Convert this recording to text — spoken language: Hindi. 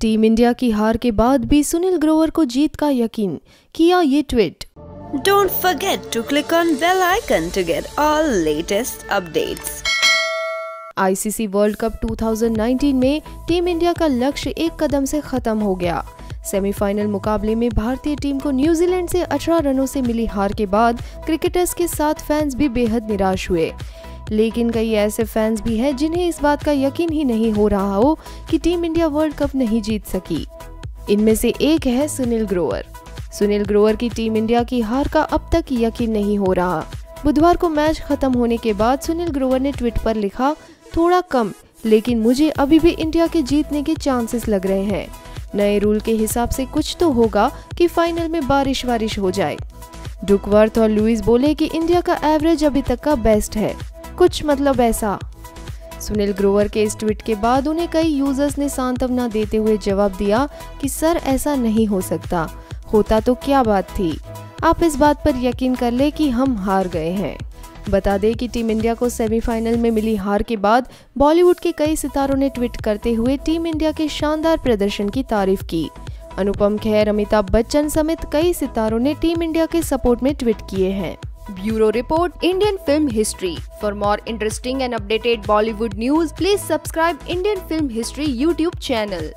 टीम इंडिया की हार के बाद भी सुनील ग्रोवर को जीत का यकीन। किया ये tweet. Don't forget to click on bell icon to get all latest updates. ICC world cup 2019 में टीम इंडिया का लक्ष्य एक कदम से खत्म हो गया। सेमीफाइनल मुकाबले में भारतीय टीम को न्यूजीलैंड से 18 रनों से मिली हार के बाद क्रिकेटर्स के साथ फैंस भी बेहद निराश हुए। लेकिन कई ऐसे फैंस भी हैं जिन्हें इस बात का यकीन ही नहीं हो रहा हो कि टीम इंडिया वर्ल्ड कप नहीं जीत सकी। इनमें से एक है सुनील ग्रोवर। सुनील ग्रोवर की टीम इंडिया की हार का अब तक यकीन नहीं हो रहा। बुधवार को मैच खत्म होने के बाद सुनील ग्रोवर ने ट्वीट पर लिखा, थोड़ा कम, लेकिन मुझे अभी भी इंडिया के जीतने के चांसेस लग रहे हैं। नए रूल के हिसाब से कुछ तो होगा कि फाइनल में बारिश वारिश हो जाए। डुकवर्थ और लुइस बोले कि इंडिया का एवरेज अभी तक का बेस्ट है। कुछ मतलब ऐसा। सुनील ग्रोवर के इस ट्वीट के बाद उन्हें कई यूज़र्स ने सांत्वना देते हुए जवाब दिया कि, सर, ऐसा नहीं हो सकता। होता तो क्या बात थी? आप इस बात पर यकीन कर ले कि हम हार गए हैं। बता दें कि टीम इंडिया को सेमीफाइनल में मिली हार के बाद बॉलीवुड के कई सितारों ने ट्वीट करते हुए टीम इंडिया के शानदार प्रदर्शन की तारीफ़ की। अनुपम खेर, अमिताभ बच्चन समेत कई सितारों ने टीम इंडिया के सपोर्ट में ट्वीट किए हैं। Bureau Report Indian Film History. For more interesting and updated Bollywood news, please subscribe Indian Film History YouTube channel.